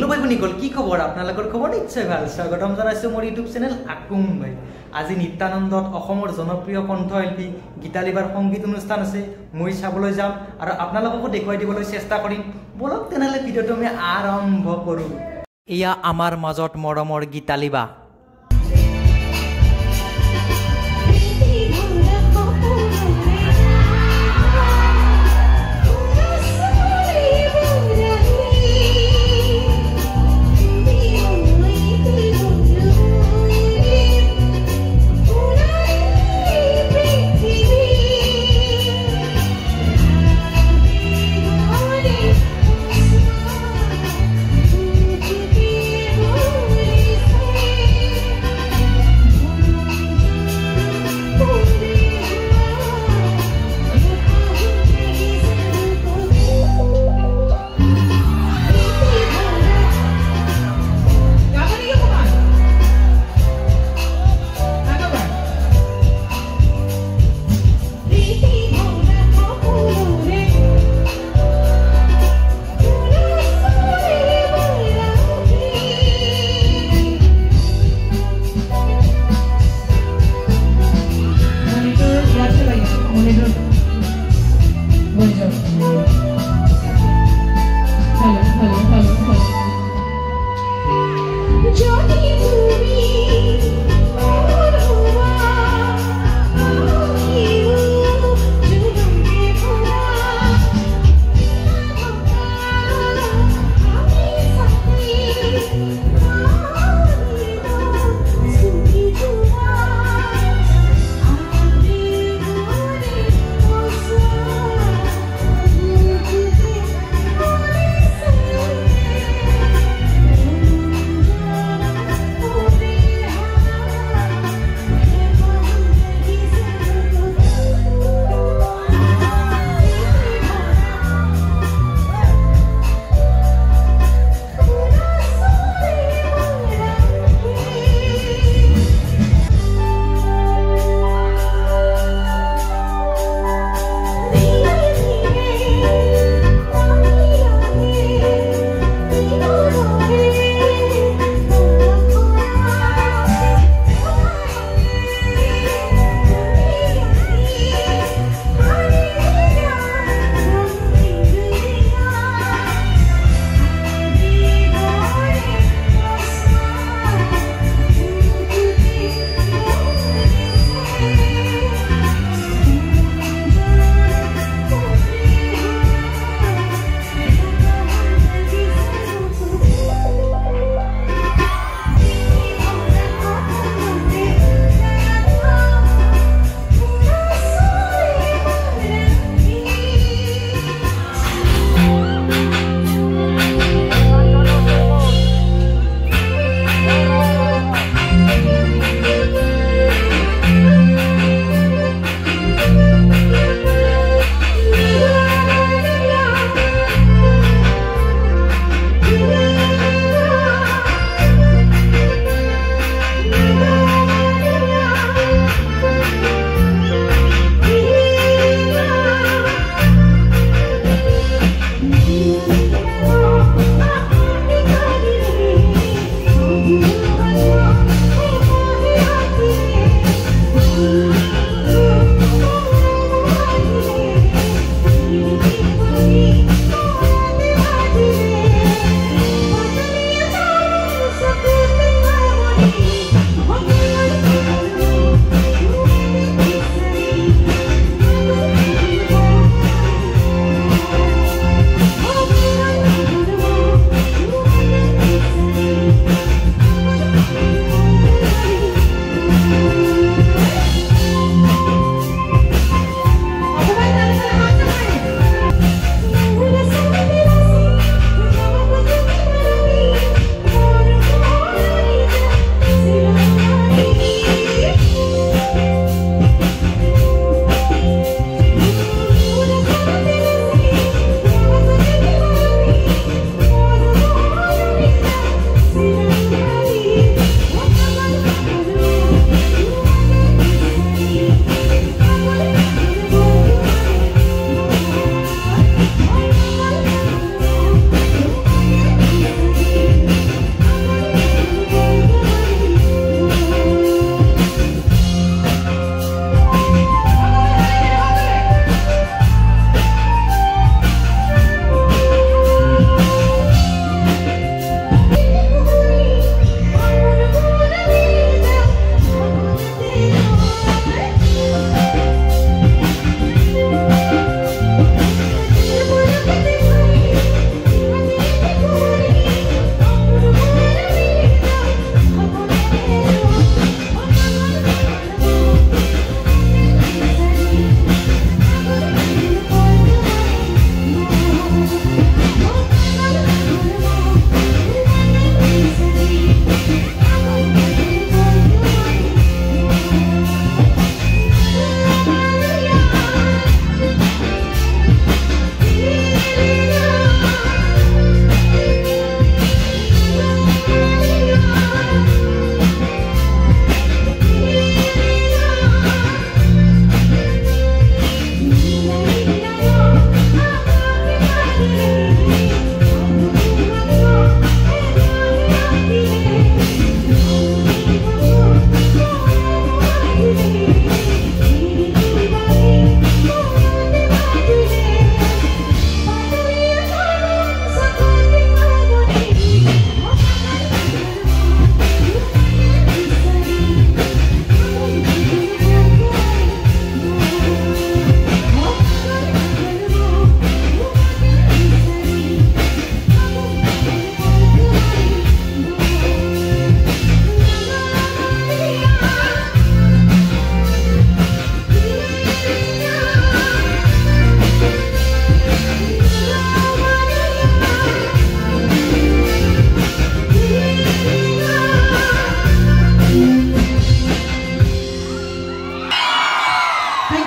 নিকল কি খবৰ? আপোনালোকৰ খবৰ নিশ্চয় ভাল। স্বাগতম জনাইছোঁ মোৰ ইউটিউব চেনেল আকুম ভাই। আজি নিত্যানন্দত অসমৰ জনপ্ৰিয় কণ্ঠশিল্পী গীতালিবাৰ সংগীত অনুষ্ঠান আছে। মই চাবলৈ যাম আৰু আপোনালোককো দেখুৱাই দিবলৈ চেষ্টা কৰিম। বলক তেনেহ'লে ভিডিঅ'টো আমি আৰম্ভ কৰোঁ। এয়া আমাৰ মাজত মৰমৰ গীতালিবা।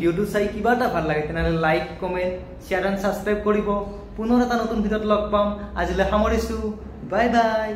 ভিডিঅ'টো চাই কিবা এটা ভাল লাগে তেনেহ'লে like comment share and subscribe কৰিব। পুনৰ এটা নতুন ভিডিঅ'ত লগ পাম। আজিলৈ সামৰিছোঁ। Bye bye